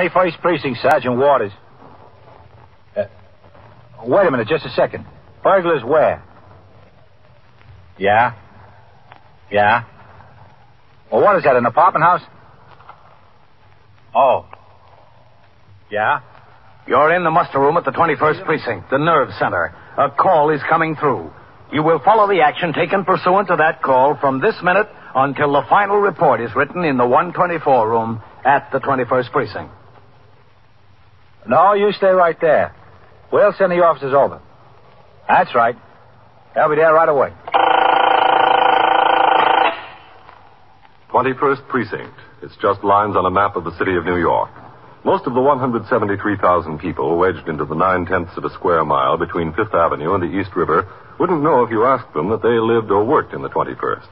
21st Precinct, Sergeant Waters. Uh, wait a minute, just a second. Burglars where? Yeah? Yeah? Well, what is that, an apartment house? Oh. Yeah? You're in the muster room at the 21st Precinct, the nerve center. A call is coming through. You will follow the action taken pursuant to that call from this minute until the final report is written in the 124 room at the 21st Precinct. No, you stay right there. We'll send the officers over. That's right. They'll be there right away. 21st Precinct. It's just lines on a map of the city of New York. Most of the 173,000 people wedged into the nine tenths of a square mile between Fifth Avenue and the East River wouldn't know if you asked them that they lived or worked in the 21st.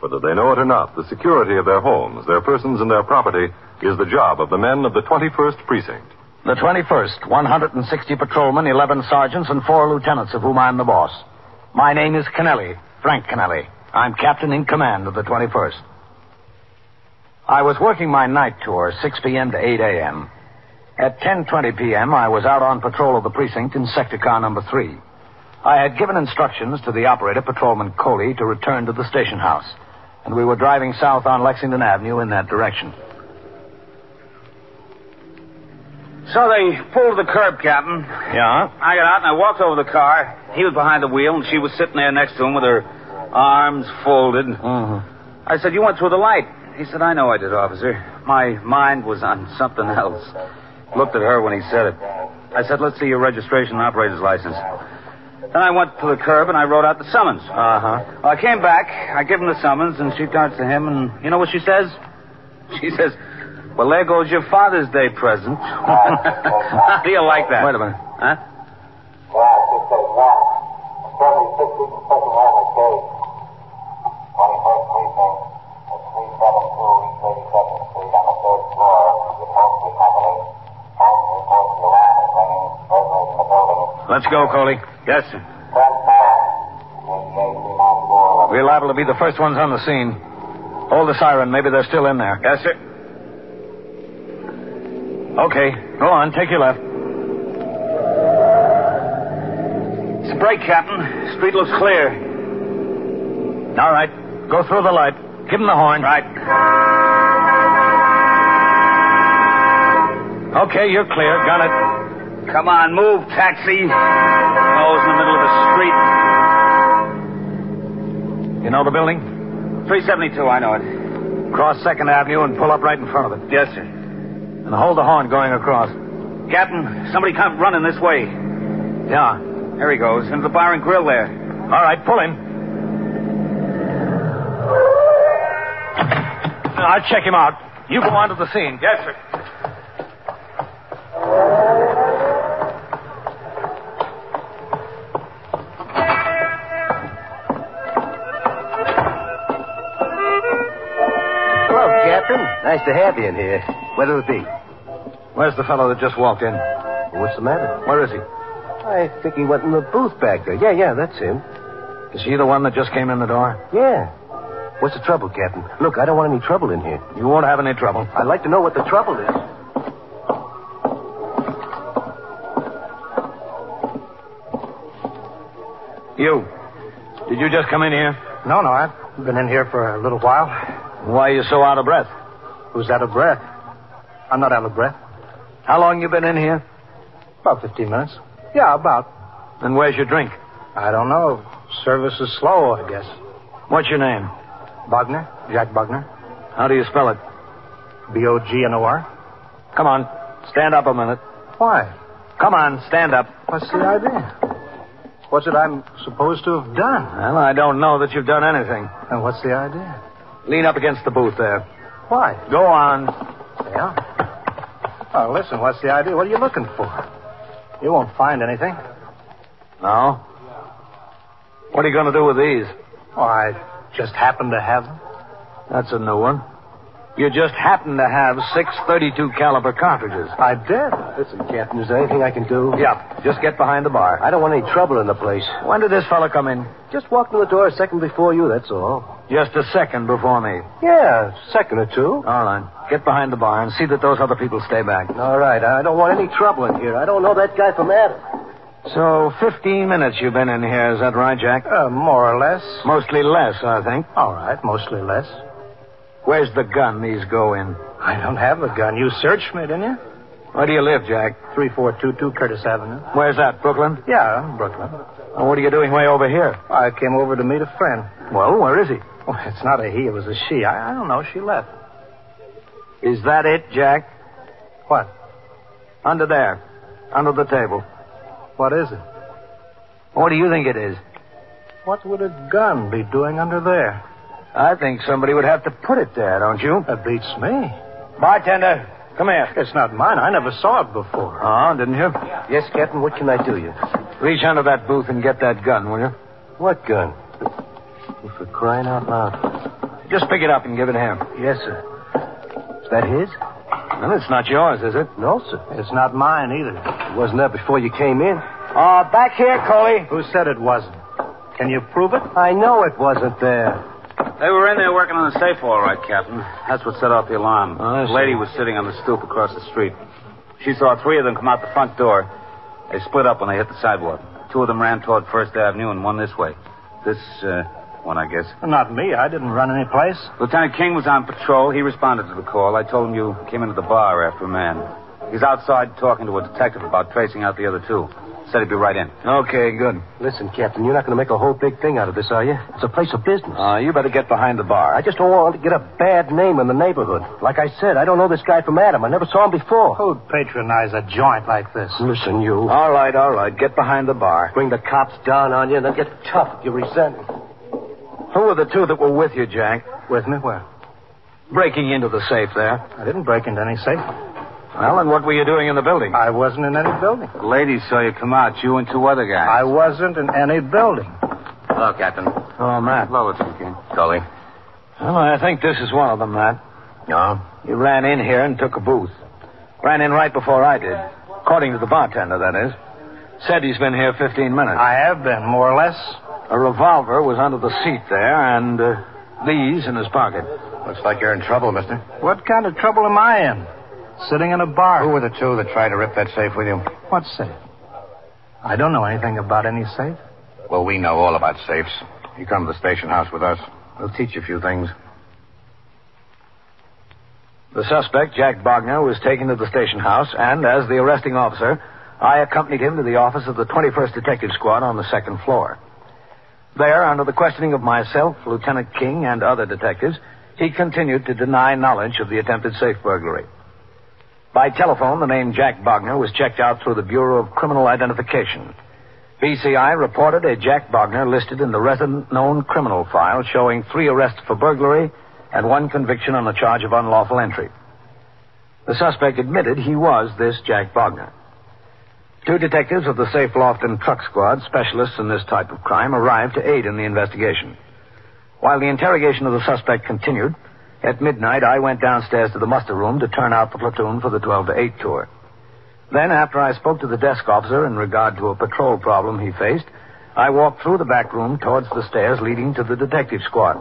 Whether they know it or not, the security of their homes, their persons, and their property is the job of the men of the 21st Precinct. The 21st, 160 patrolmen, 11 sergeants, and four lieutenants, of whom I'm the boss. My name is Kennelly, Frank Kennelly. I'm captain in command of the 21st. I was working my night tour, 6 p.m. to 8 a.m. At 10.20 p.m., I was out on patrol of the precinct in sector car number 3. I had given instructions to the operator, Patrolman Coley, to return to the station house, and we were driving south on Lexington Avenue in that direction. So they pulled the curb, Captain. Yeah? I got out and I walked over the car. He was behind the wheel, and she was sitting there next to him with her arms folded. Mm-hmm. I said, You went through the light. He said, I know I did, officer. My mind was on something else. Looked at her when he said it. I said, Let's see your registration and operator's license. Then I went to the curb and I wrote out the summons. Uh-huh. Well, I came back, I give him the summons, and she turns to him, and you know what she says? She says, Well, there goes your Father's Day present. How do you like that? Wait a minute. Huh? Let's go, Coley. Yes, sir. We're liable to be the first ones on the scene. Hold the siren. Maybe they're still in there. Yes, sir. Okay. Go on. Take your left. It's a break, Captain. Street looks clear. All right. Go through the light. Give him the horn. Right. Okay, you're clear. Got it. Come on, move, taxi. Nose in the middle of the street. You know the building? 372, I know it. Cross Second Avenue and pull up right in front of it. Yes, sir. And hold the horn going across. Captain, somebody come running this way. Yeah. There he goes, into the bar and grill there. All right, pull him. I'll check him out. You go on to the scene. Yes, sir. Nice to have you in here. Where'll it be? Where's the fellow that just walked in? What's the matter? Where is he? I think he went in the booth back there. Yeah, yeah, that's him. Is he the one that just came in the door? Yeah. What's the trouble, Captain? Look, I don't want any trouble in here. You won't have any trouble. I'd like to know what the trouble is. You. Did you just come in here? No, no, I've been in here for a little while. Why are you so out of breath? Who's out of breath? I'm not out of breath. How long you been in here? About 15 minutes. Yeah, about. And where's your drink? I don't know. Service is slow, I guess. What's your name? Bogner? Jack Bogner? How do you spell it? B O G N O R? Come on. Stand up a minute. Why? Come on, stand up. What's the idea? What's it I'm supposed to have done? Well, I don't know that you've done anything. And what's the idea? Lean up against the booth there. Why? Go on. Yeah. Oh, listen, what's the idea? What are you looking for? You won't find anything. No? What are you going to do with these? Oh, I just happen to have them. That's a new one. You just happen to have six 32 caliber cartridges. I did. Listen, Captain, is there anything I can do? Yeah, just get behind the bar. I don't want any trouble in the place. When did this fellow come in? Just walked in the door a second before you, that's all. Just a second before me. Yeah, second or two. All right. Get behind the bar and see that those other people stay back. All right, I don't want any trouble in here. I don't know that guy from Adam. So, 15 minutes you've been in here, is that right, Jack? Uh, more or less. Mostly less, I think. All right, mostly less. Where's the gun these go in? I don't have a gun. You searched me, didn't you? Where do you live, Jack? 3422 Curtis Avenue. Where's that, Brooklyn? Yeah, Brooklyn. Well, what are you doing way over here? I came over to meet a friend. Well, where is he? Well, it's not a he, it was a she. I, I don't know. She left. Is that it, Jack? What? Under there. Under the table. What is it? What do you think it is? What would a gun be doing under there? I think somebody would have to put it there, don't you? That beats me. Bartender, come here. It's not mine. I never saw it before. Oh, didn't you? Yes, Captain, what can I do you? Reach under that booth and get that gun, will you? What gun? For crying out loud. Just pick it up and give it him. Yes, sir. Is that his? Well, it's not yours, is it? No, sir. It's not mine either. It wasn't there before you came in. Uh, back here, Coley. Who said it wasn't? Can you prove it? I know it wasn't there. They were in there working on the safe, all right, Captain. That's what set off the alarm. Oh, the lady was sitting on the stoop across the street. She saw three of them come out the front door. They split up when they hit the sidewalk. Two of them ran toward First Avenue and one this way. This, uh, one, I guess. Not me. I didn't run any place. Lieutenant King was on patrol. He responded to the call. I told him you came into the bar after a man. He's outside talking to a detective about tracing out the other two. Said he'd be right in. Okay, good. Listen, Captain, you're not going to make a whole big thing out of this, are you? It's a place of business. Uh, you better get behind the bar. I just don't want to get a bad name in the neighborhood. Like I said, I don't know this guy from Adam. I never saw him before. Who'd patronize a joint like this? Listen, you. All right, all right. Get behind the bar. Bring the cops down on you and then get tough if you resent it. Who were the two that were with you, Jack? With me? Where? Breaking into the safe there. I didn't break into any safe. Well, and what were you doing in the building? I wasn't in any building. The ladies saw you come out, you and two other guys. I wasn't in any building. Hello, Captain. Oh, Matt. Hello, Lieutenant King. Coley. Well, I think this is one of them, Matt. No? He ran in here and took a booth. Ran in right before I did. According to the bartender, that is. Said he's been here 15 minutes. I have been, more or less. A revolver was under the seat there, and uh, these in his pocket. Looks like you're in trouble, mister. What kind of trouble am I in? Sitting in a bar. Who were the two that tried to rip that safe with you? What safe? I don't know anything about any safe. Well, we know all about safes. You come to the station house with us. We'll teach you a few things. The suspect, Jack Bogner, was taken to the station house, and as the arresting officer, I accompanied him to the office of the 21st Detective Squad on the second floor. There, under the questioning of myself, Lieutenant King, and other detectives, he continued to deny knowledge of the attempted safe burglary. By telephone, the name Jack Bogner was checked out through the Bureau of Criminal Identification. BCI reported a Jack Bogner listed in the resident known criminal file showing three arrests for burglary and one conviction on a charge of unlawful entry. The suspect admitted he was this Jack Bogner. Two detectives of the Safe Loft and Truck Squad, specialists in this type of crime, arrived to aid in the investigation. While the interrogation of the suspect continued, at midnight I went downstairs to the muster room to turn out the platoon for the 12 to 8 tour. Then, after I spoke to the desk officer in regard to a patrol problem he faced, I walked through the back room towards the stairs leading to the detective squad.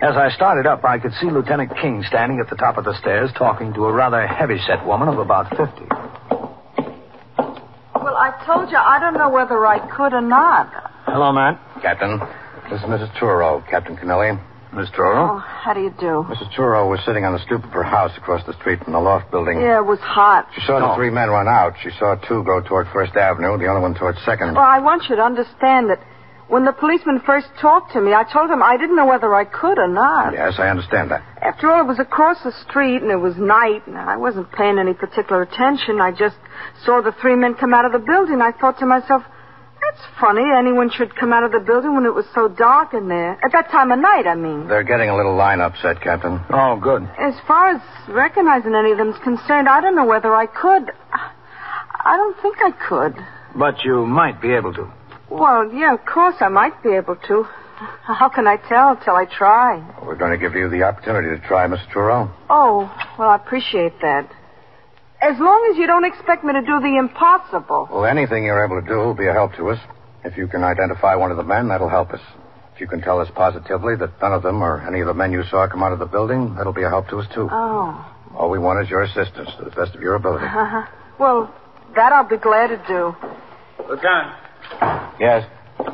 As I started up, I could see Lieutenant King standing at the top of the stairs talking to a rather heavy-set woman of about 50. Well, I told you I don't know whether I could or not. Hello, Matt. Captain, this is Mrs. Turo, Captain Kennelly. Miss Truro. Oh, how do you do? Mrs. Turo was sitting on the stoop of her house across the street from the loft building. Yeah, it was hot. She saw the three men run out. She saw two go toward First Avenue, the other one toward Second. Well, I want you to understand that when the policeman first talked to me, I told him I didn't know whether I could or not. Yes, I understand that. After all, it was across the street and it was night, and I wasn't paying any particular attention. I just saw the three men come out of the building. I thought to myself, that's funny. Anyone should come out of the building when it was so dark in there. At that time of night, I mean. They're getting a little line upset, Captain. Oh, good. As far as recognizing any of them's concerned, I don't know whether I could. I don't think I could. But you might be able to. Well, yeah, of course I might be able to. How can I tell till I try? We're going to give you the opportunity to try, Mr. Turo. Oh, well, I appreciate that. As long as you don't expect me to do the impossible. Well, anything you're able to do will be a help to us. If you can identify one of the men, that'll help us. If you can tell us positively that none of them or any of the men you saw come out of the building, that'll be a help to us, too. Oh. All we want is your assistance to the best of your ability. Uh-huh. Well, that I'll be glad to do. Lieutenant, Yes.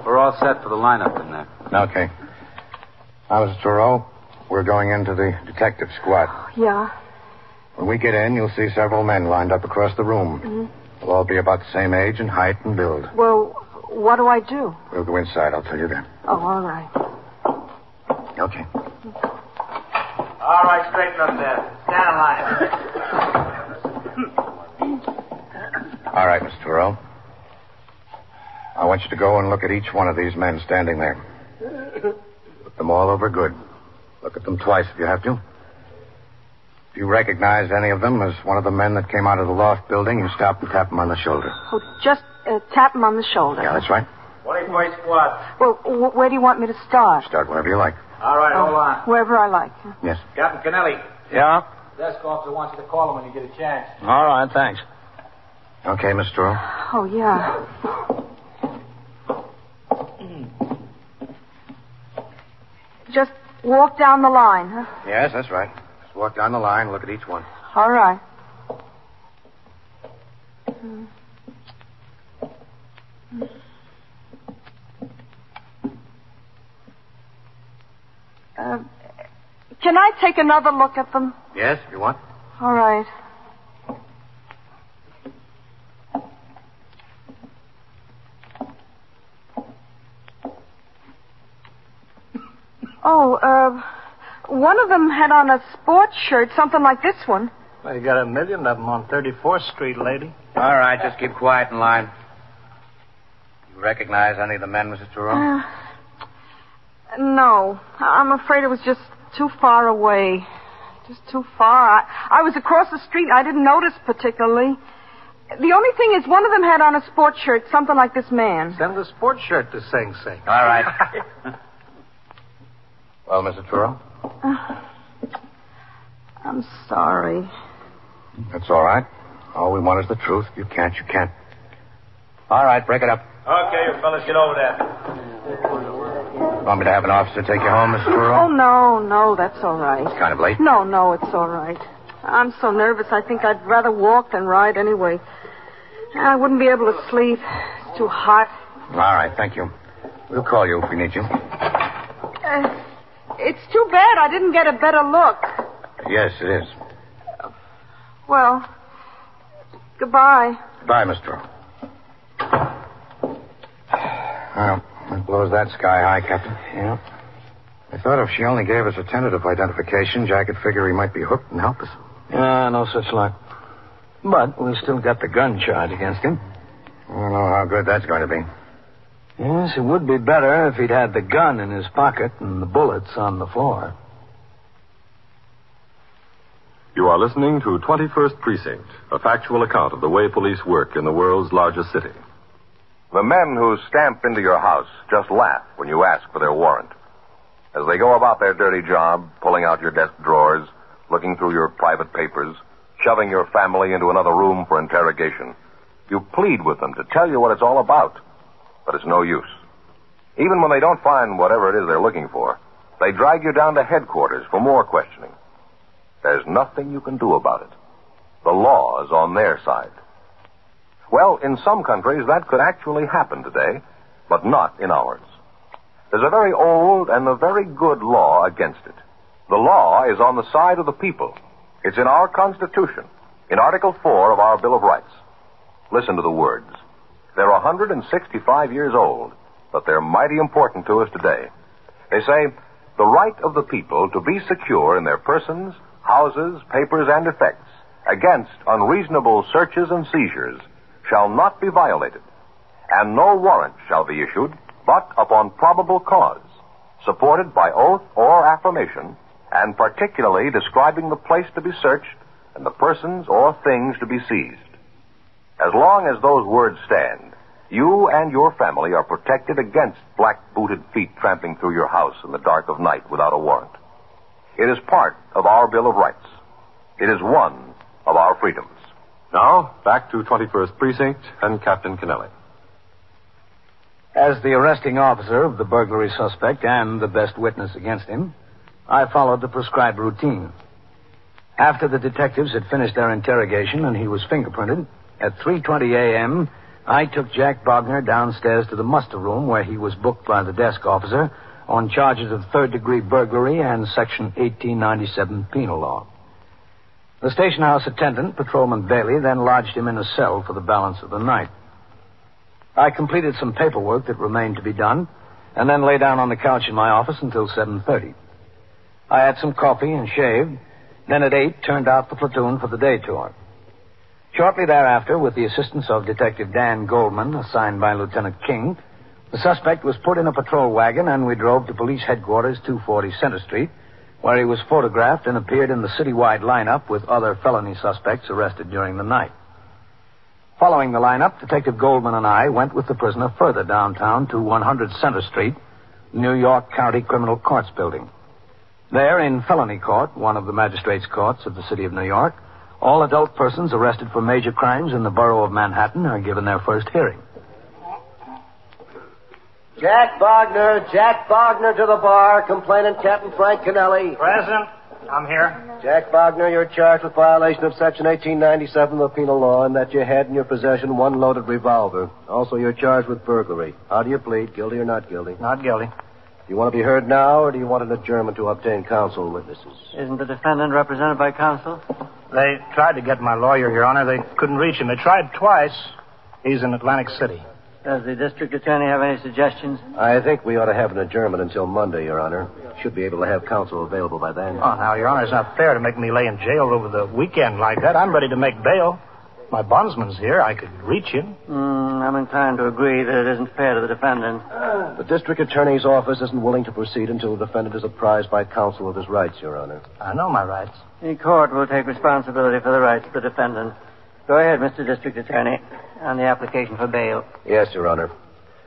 we're all set for the lineup in there. Okay. Now, Mr. Turo, we're going into the detective squad. Yeah. When we get in, you'll see several men lined up across the room. Mm-hmm. They'll all be about the same age and height and build. Well, what do I do? We'll go inside. I'll tell you then. Oh, all right. Okay. All right, straighten up there. Stand in line. All right, Mr. Turo. I want you to go and look at each one of these men standing there. Look them all over good. Look at them twice if you have to. If you recognize any of them as one of the men that came out of the loft building, you stop and tap them on the shoulder. Oh, just uh, tap him on the shoulder. Yeah, that's right. 24 squad. Well, wh- where do you want me to start? Start wherever you like. All right, hold on. Wherever I like. Yes. Captain Kennelly, Yeah? desk officer wants you to call him when you get a chance. All right, thanks. Okay, Mr. Turo. Oh, yeah. Just walk down the line, huh? Yes, that's right. Walk down the line, and look at each one. All right. Uh, can I take another look at them? Yes, if you want. All right. Oh, uh, one of them had on a sports shirt, something like this one. Well, you got a million of them on 34th Street, lady. All right, just keep quiet in line. You recognize any of the men, Mrs. Turo? Uh, no, I'm afraid it was just too far away. Just too far. I, I was across the street. I didn't notice particularly. The only thing is, one of them had on a sports shirt, something like this man. Send the sports shirt to Sing Sing. All right. well, Mrs. Turo? I'm sorry. That's all right. All we want is the truth. You can't, you can't. All right, break it up. Okay, you fellas, get over there. Want me to have an officer take you home, Mrs. Oh, no, no, that's all right. It's kind of late. No, no, it's all right. I'm so nervous, I think I'd rather walk than ride anyway. I wouldn't be able to sleep. It's too hot. All right, thank you. We'll call you if we need you. Uh, it's too bad I didn't get a better look. Yes, it is. Well, goodbye. Bye, Mr. Turo. Well, that blows that sky high, Captain. Yeah. I thought if she only gave us a tentative identification, Jack would figure he might be hooked and help us. Yeah, no such luck. But we still got the gun charge against him. I don't know how good that's going to be. Yes, it would be better if he'd had the gun in his pocket and the bullets on the floor. You are listening to 21st Precinct, a factual account of the way police work in the world's largest city. The men who stamp into your house just laugh when you ask for their warrant. As they go about their dirty job, pulling out your desk drawers, looking through your private papers, shoving your family into another room for interrogation, you plead with them to tell you what it's all about. But it's no use. Even when they don't find whatever it is they're looking for, they drag you down to headquarters for more questioning. There's nothing you can do about it. The law is on their side. Well, in some countries, that could actually happen today, but not in ours. There's a very old and a very good law against it. The law is on the side of the people. It's in our Constitution, in Article 4 of our Bill of Rights. Listen to the words. They're 165 years old, but they're mighty important to us today. They say, the right of the people to be secure in their persons, houses, papers, and effects against unreasonable searches and seizures shall not be violated, and no warrant shall be issued but upon probable cause, supported by oath or affirmation, and particularly describing the place to be searched and the persons or things to be seized. As long as those words stand, You and your family are protected against black booted feet tramping through your house in the dark of night without a warrant. It is part of our Bill of Rights. It is one of our freedoms. Now, back to 21st Precinct and Captain Kennelly. As the arresting officer of the burglary suspect and the best witness against him, I followed the prescribed routine. After the detectives had finished their interrogation and he was fingerprinted, at 3:20 a.m., I took Jack Bogner downstairs to the muster room where he was booked by the desk officer on charges of third-degree burglary and section 1897 penal law. The station house attendant, Patrolman Bailey, then lodged him in a cell for the balance of the night. I completed some paperwork that remained to be done, and then lay down on the couch in my office until 7.30. I had some coffee and shaved, then at 8 turned out the platoon for the day tour. Shortly thereafter, with the assistance of Detective Dan Goldman, assigned by Lieutenant King, the suspect was put in a patrol wagon and we drove to police headquarters, 240 Center Street, where he was photographed and appeared in the citywide lineup with other felony suspects arrested during the night. Following the lineup, Detective Goldman and I went with the prisoner further downtown to 100 Center Street, New York County Criminal Courts Building. There, in felony court, one of the magistrates' courts of the city of New York, all adult persons arrested for major crimes in the borough of Manhattan are given their first hearing. Jack Bogner, Jack Bogner to the bar, complaining Captain Frank Kennelly. Present. I'm here. Jack Bogner, you're charged with violation of Section 1897 of the penal law and that you had in your possession one loaded revolver. Also, you're charged with burglary. How do you plead, guilty or not guilty? Not guilty. Do you want to be heard now, or do you want an adjournment to obtain counsel witnesses? Isn't the defendant represented by counsel? They tried to get my lawyer, Your Honor. They couldn't reach him. They tried twice. He's in Atlantic City. Does the district attorney have any suggestions? I think we ought to have an adjournment until Monday, Your Honor. Should be able to have counsel available by then. Oh, now, Your Honor, it's not fair to make me lay in jail over the weekend like that. I'm ready to make bail. My bondsman's here. I could reach him. Mm, I'm inclined to agree that it isn't fair to the defendant. The district attorney's office isn't willing to proceed until the defendant is apprised by counsel of his rights, Your Honor. I know my rights. The court will take responsibility for the rights of the defendant. Go ahead, Mr. District Attorney, on the application for bail. Yes, Your Honor.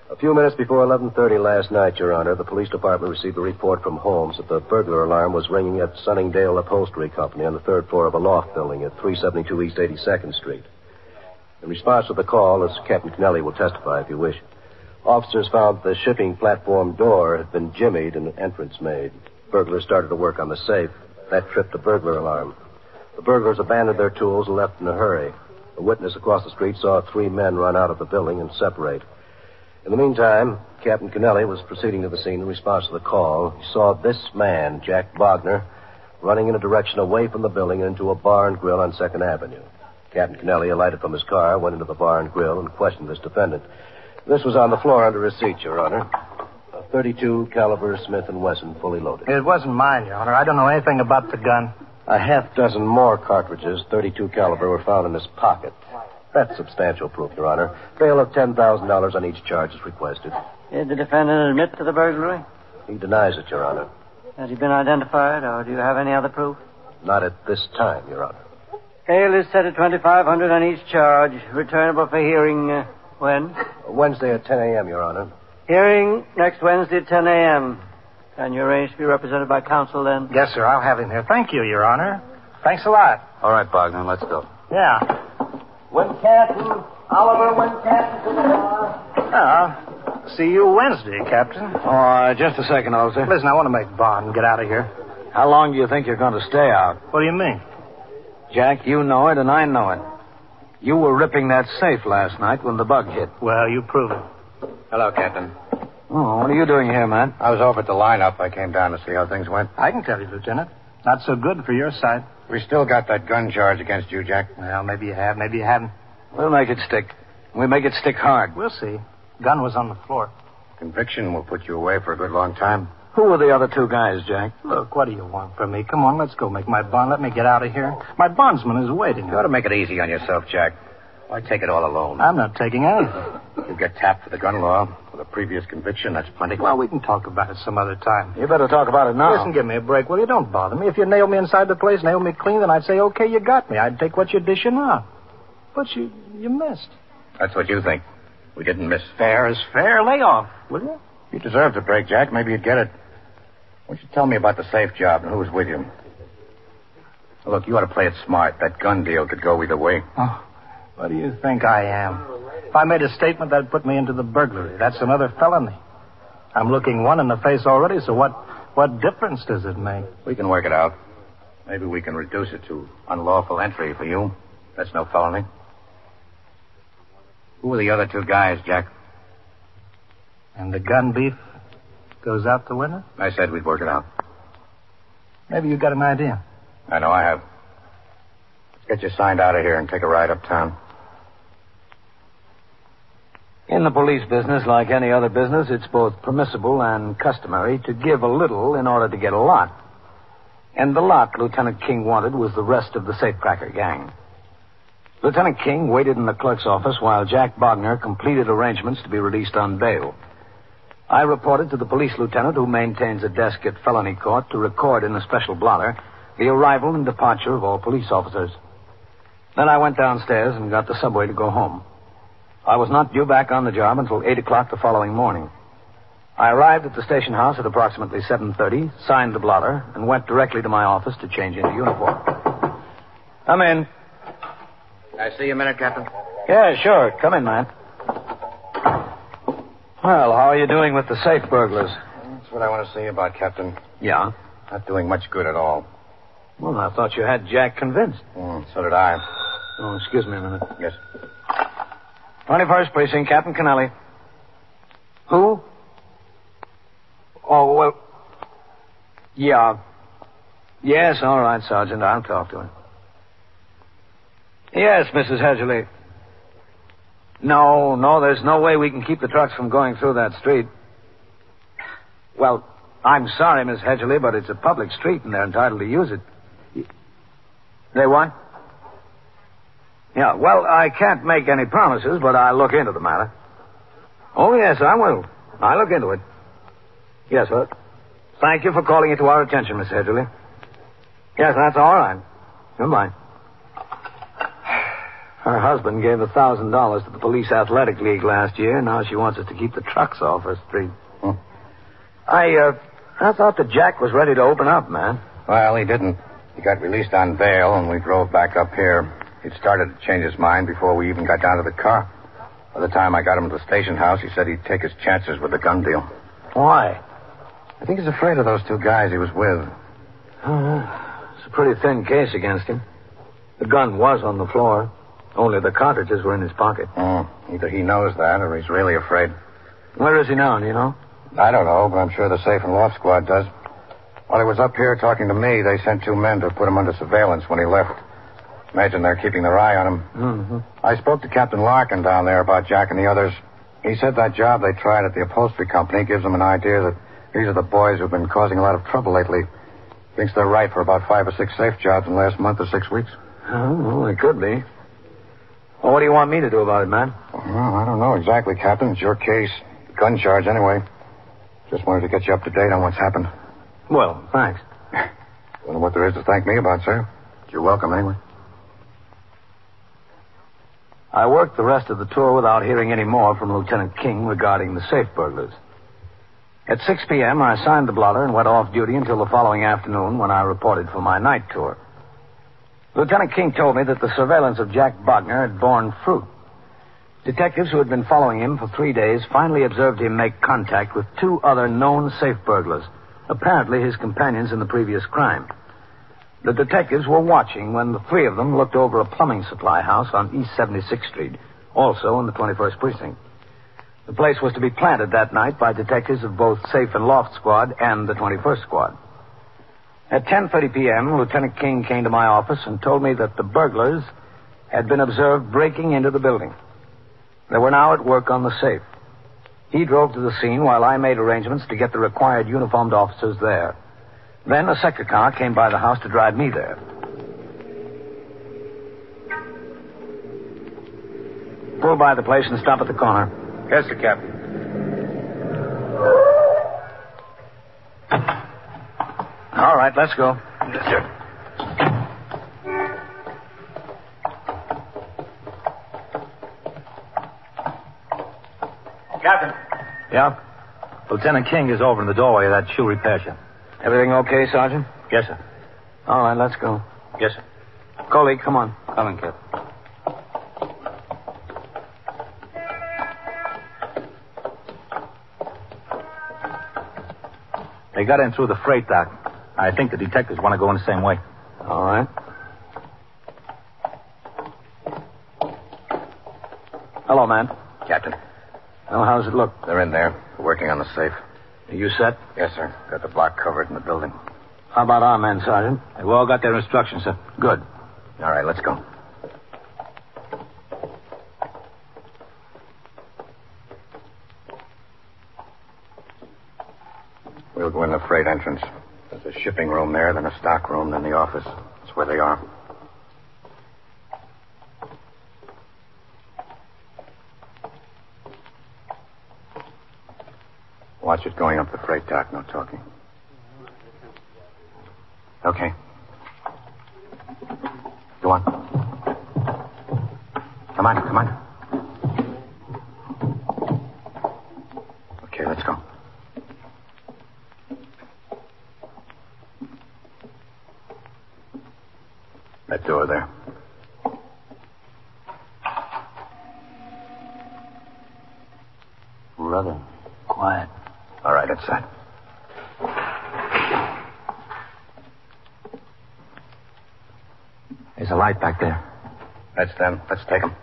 A few minutes before 11:30 last night, Your Honor, the police department received a report from Holmes that the burglar alarm was ringing at Sunningdale Upholstery Company on the third floor of a loft building at 372 East 82nd Street. In response to the call, as Captain Kennelly will testify if you wish, officers found the shipping platform door had been jimmied and an entrance made. Burglars started to work on the safe. That tripped the burglar alarm. The burglars abandoned their tools and left in a hurry. A witness across the street saw three men run out of the building and separate. In the meantime, Captain Kennelly was proceeding to the scene in response to the call. He saw this man, Jack Wagner, running in a direction away from the building and into a bar and grill on Second Avenue. Captain Kennelly alighted from his car, went into the bar and grill, and questioned this defendant. This was on the floor under his seat, Your Honor. A 32 caliber Smith & Wesson, fully loaded. It wasn't mine, Your Honor. I don't know anything about the gun. A half dozen more cartridges, 32 caliber, were found in his pocket. That's substantial proof, Your Honor. Bail of $10,000 on each charge is requested. Did the defendant admit to the burglary? He denies it, Your Honor. Has he been identified, or do you have any other proof? Not at this time, Your Honor. Bail is set at 2500 on each charge, returnable for hearing uh, when? Wednesday at 10 a.m., Your Honor. Hearing next Wednesday at 10 a.m. Can you arrange to be represented by counsel then? Yes, sir. I'll have him here. Thank you, Your Honor. Thanks a lot. All right, Bogner, let's go. Yeah. Wincanton, Oliver Wincanton to the bar. I'll ah, see you Wednesday, Captain. Oh, uh, just a second, officer. Listen, I want to make bond get out of here. How long do you think you're going to stay out? What do you mean? Jack, you know it and I know it. You were ripping that safe last night when the bug hit. Well, you prove it. Hello, Captain. Oh, what are you doing here, Matt? I was over at the lineup. I came down to see how things went. I can tell you, Lieutenant. Not so good for your side. We still got that gun charge against you, Jack. Well, maybe you have, maybe you haven't. We'll make it stick. We'll make it stick hard. We'll see. Gun was on the floor. Conviction will put you away for a good long time. Who were the other two guys, Jack? Look, what do you want from me? Come on, let's go make my bond. Let me get out of here. My bondsman is waiting. You ought to make it easy on yourself, Jack. Why take it all alone? I'm not taking anything. You get tapped for the gun law with a previous conviction. That's plenty. Well, we can talk about it some other time. You better talk about it now. Listen, give me a break, will you? Don't bother me. If you nail me inside the place, nail me clean, then I'd say, okay, you got me. I'd take what you're dishing out. But you, you missed. That's what you think. We didn't miss. Fair is fair. Lay off, will you? You deserved a break, Jack. Maybe you'd get it. Why don't you tell me about the safe job and who was with you? Look, you ought to play it smart. That gun deal could go either way. Oh, what do you think I am? If I made a statement, that'd put me into the burglary. That's another felony. I'm looking one in the face already, so what, what difference does it make? We can work it out. Maybe we can reduce it to unlawful entry for you. That's no felony. Who are the other two guys, Jack? And the gun beef goes out the window? I said we'd work it out. Maybe you've got an idea. I know I have. Let's get you signed out of here and take a ride uptown. In the police business, like any other business, it's both permissible and customary to give a little in order to get a lot. And the lot Lieutenant King wanted was the rest of the safecracker gang. Lieutenant King waited in the clerk's office while Jack Bogner completed arrangements to be released on bail. I reported to the police lieutenant who maintains a desk at felony court to record in a special blotter the arrival and departure of all police officers. Then I went downstairs and got the subway to go home. I was not due back on the job until 8 o'clock the following morning. I arrived at the station house at approximately 7.30, signed the blotter, and went directly to my office to change into uniform. Come in. I see you a minute, Captain? Yeah, sure. Come in, Matt. Well, how are you doing with the safe burglars? That's what I want to see about, Captain. Yeah? Not doing much good at all. Well, I thought you had Jack convinced. Mm, so did I. Oh, excuse me a minute. Yes. 21st Precinct, Captain Kennelly. Who? Oh, well. Yeah. Yes, all right, Sergeant. I'll talk to him. Yes, Mrs. Hedgerly. No, no, there's no way we can keep the trucks from going through that street. Well, I'm sorry, Miss Hedgerly, but it's a public street and they're entitled to use it. They what? Yeah, well, I can't make any promises, but I'll look into the matter. Oh, yes, I will. I'll look into it. Yes, sir. Thank you for calling it to our attention, Miss Hedgerly. Yes, that's all right. Goodbye. Her husband gave a thousand dollars to the police athletic league last year. And now she wants us to keep the trucks off her street. Hmm. I, uh, I thought that Jack was ready to open up, Matt. Well, he didn't. He got released on bail, and we drove back up here. He'd started to change his mind before we even got down to the car. By the time I got him to the station house, he said he'd take his chances with the gun deal. Why? I think he's afraid of those two guys he was with. Oh, it's a pretty thin case against him. The gun was on the floor. Only the cartridges were in his pocket. Oh, either he knows that or he's really afraid. Where is he now, do you know? I don't know, but I'm sure the safe and loft squad does. While he was up here talking to me, they sent two men to put him under surveillance when he left. Imagine they're keeping their eye on him. Mm-hmm. I spoke to Captain Larkin down there about Jack and the others. He said that job they tried at the upholstery company gives them an idea that these are the boys who've been causing a lot of trouble lately. Thinks they're right for about five or six safe jobs in the last month or six weeks. Oh, well, it could be. Well, what do you want me to do about it, Matt? Well, I don't know exactly, Captain. It's your case. Gun charge, anyway. Just wanted to get you up to date on what's happened. Well, thanks. Don't know what there is to thank me about, sir. You're welcome, anyway. I worked the rest of the tour without hearing any more from Lieutenant King regarding the safe burglars. At 6 p.m., I signed the blotter and went off duty until the following afternoon when I reported for my night tour. Lieutenant King told me that the surveillance of Jack Bogner had borne fruit. Detectives who had been following him for three days finally observed him make contact with two other known safe burglars, apparently his companions in the previous crime. The detectives were watching when the three of them looked over a plumbing supply house on East 76th Street, also in the 21st Precinct. The place was to be planted that night by detectives of both Safe and Loft Squad and the 21st Squad. At 10:30 p.m., Lieutenant King came to my office and told me that the burglars had been observed breaking into the building. They were now at work on the safe. He drove to the scene while I made arrangements to get the required uniformed officers there. Then a sector car came by the house to drive me there. Pull by the place and stop at the corner. Yes, sir, Captain. All right, let's go. Yes, sir. Captain. Yeah? Lieutenant King is over in the doorway of that shoe repair shop. Everything okay, Sergeant? Yes, sir. All right, let's go. Yes, sir. Coley, come on. Coming, Captain. They got in through the freight dock. I think the detectives want to go in the same way. All right. Hello, Matt. Captain, Well, how's it look? they're in there. They're working on the safe. Are you set? Yes, sir. Got the block covered in the building. How about our men, Sergeant? They've all got their instructions, sir. Good. All right, let's go. We'll go in the freight entrance. There's a shipping room there, then a stock room, then the office. That's where they are. Watch it going up the freight dock, no talking. Okay. Go on. Come on, come on. Okay, let's go. That door there. Brother, quiet. All right, inside. There's a light back there. That's them. Let's take them.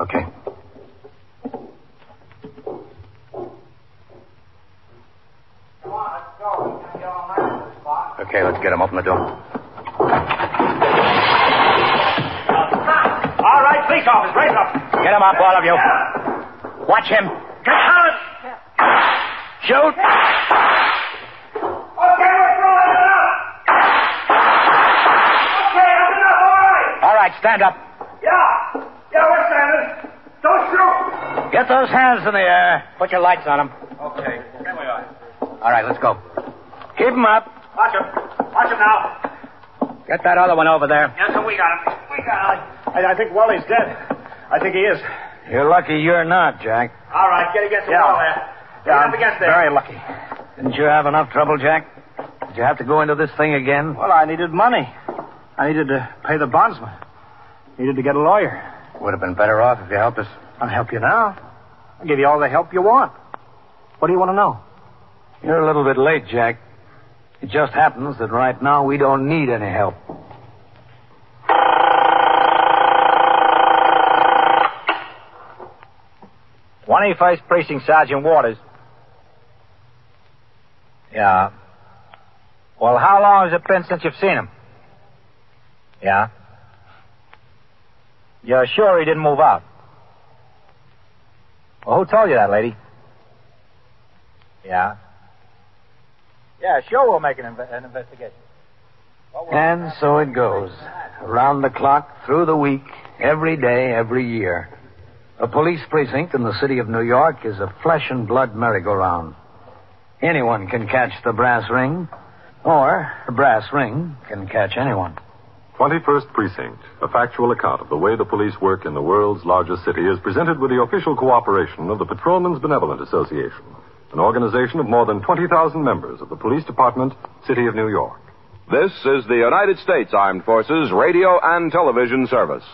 Okay. Okay, let's get him. Open the door. All right, police officers, raise up. Get him up, all of you. Watch him. Get out! Shoot! Okay, we're through. Let it out. Okay, that's enough. All right. All right, stand up. Yeah. Yeah, we're standing. Don't shoot. Get those hands in the air. Put your lights on them. Okay. Here we are. All right, let's go. Keep 'em up. Watch him. Watch him now. Get that other one over there. Yes, sir, we got him. We got him. I, I think Wally's dead. I think he is. You're lucky you're not, Jack. All right, get against the Yeah. wall there. Get Yeah, up I'm against there. very lucky. Didn't you have enough trouble, Jack? Did you have to go into this thing again? Well, I needed money. I needed to pay the bondsman. Needed to get a lawyer. Would have been better off if you helped us. I'll help you now. I'll give you all the help you want. What do you want to know? You're a little bit late, Jack. It just happens that right now we don't need any help. Twenty-first Precinct Sergeant Waters. Yeah. Well, how long has it been since you've seen him? Yeah. You're sure he didn't move out? Well, who told you that, lady? Yeah. Yeah, sure we'll make an, inve- an investigation. And so it goes. Around the clock, through the week, every day, every year. A police precinct in the city of New York is a flesh and blood merry-go-round. Anyone can catch the brass ring, or the brass ring can catch anyone. 21st Precinct, a factual account of the way the police work in the world's largest city, is presented with the official cooperation of the Patrolmen's Benevolent Association, an organization of more than 20,000 members of the Police Department, City of New York. This is the United States Armed Forces Radio and Television Service.